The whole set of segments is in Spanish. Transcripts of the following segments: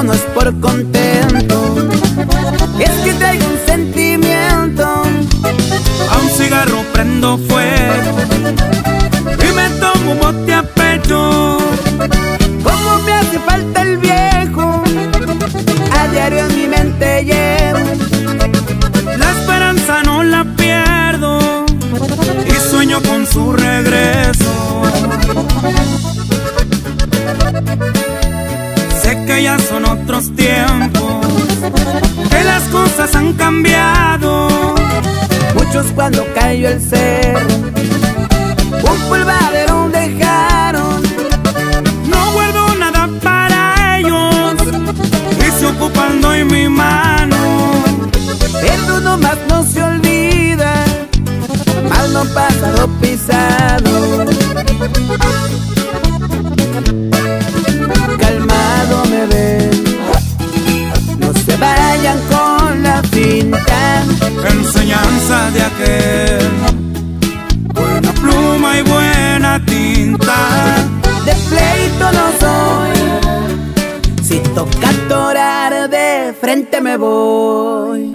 vámonos por contento. Es que traigo un sentimiento. A un cigarro prendo fuego y me tomo un bote a pecho. Como me hace falta el viejo, a diario en mi mente llevo. La esperanza no la pierdo y sueño con su regreso. son otros tiempos, que las cosas han cambiado. Muchos cuando cayó el cerro, un polvadero dejaron. No guardo nada para ellos, y se ocupan doy mi mano. Pero nomás no se olvida, mal no pasa pasado pisado. Me voy.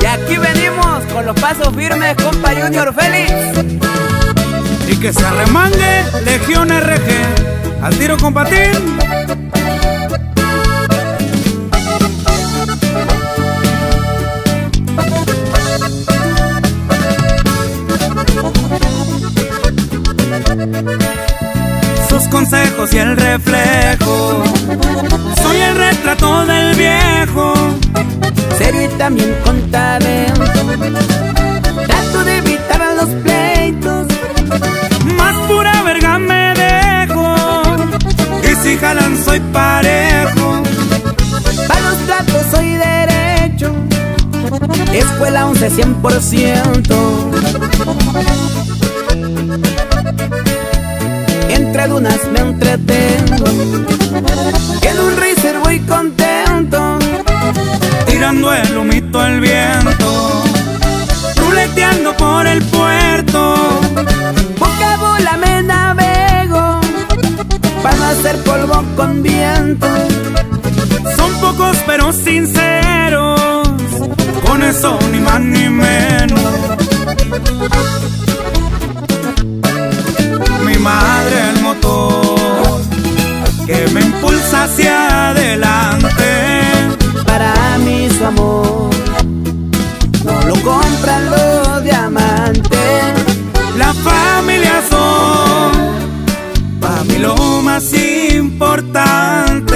Y aquí venimos con los pasos firmes, compa Junior Félix. Y que se arremangue Legión RG. Al tiro con y el reflejo. Soy el retrato del viejo. Serio y también con talento. Trato de evitar los pleitos. Más pura verga me dejo. Y si jalan soy parejo. Para los tratos soy derecho. Escuela 11 100%. Dunas me entretengo. En un racer voy contento. tirando el humito al viento, ruleteando por el puerto, Poca bola me navego. Para no hacer polvo con viento. son pocos pero sinceros, con eso ni más ni menos. que me impulsa hacia adelante. Para mí su amor no lo compran los diamantes. La familia son para mí lo más importante.